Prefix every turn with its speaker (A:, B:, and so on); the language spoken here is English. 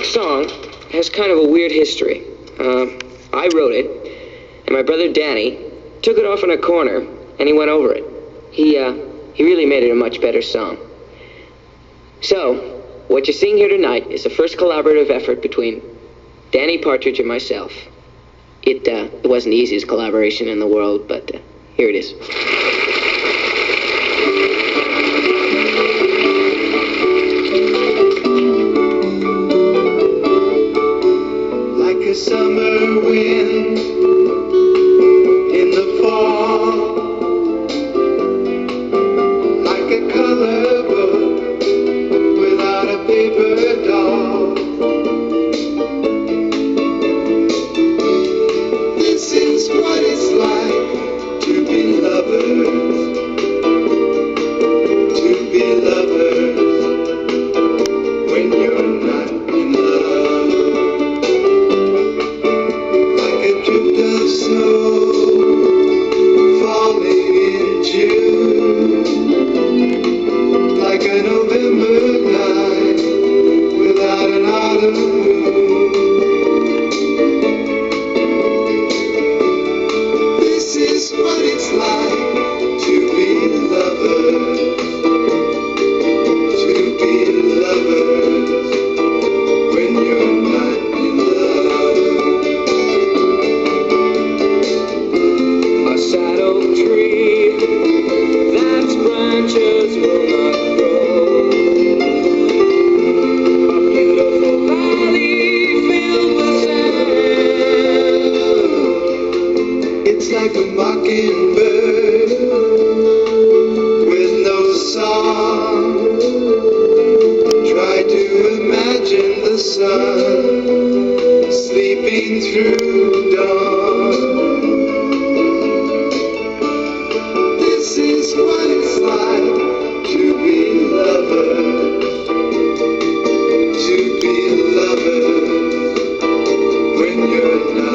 A: song has kind of a weird history. Uh, I wrote it, and my brother Danny took it off in a corner, and he went over it. He, uh, he really made it a much better song. So, what you're seeing here tonight is the first collaborative effort between Danny Partridge and myself. It, uh, it wasn't the easiest collaboration in the world, but uh, here it is.
B: like a mockingbird with no song. Try to imagine the sun sleeping through dawn. This is what it's like to be lover. To be lover when you're not.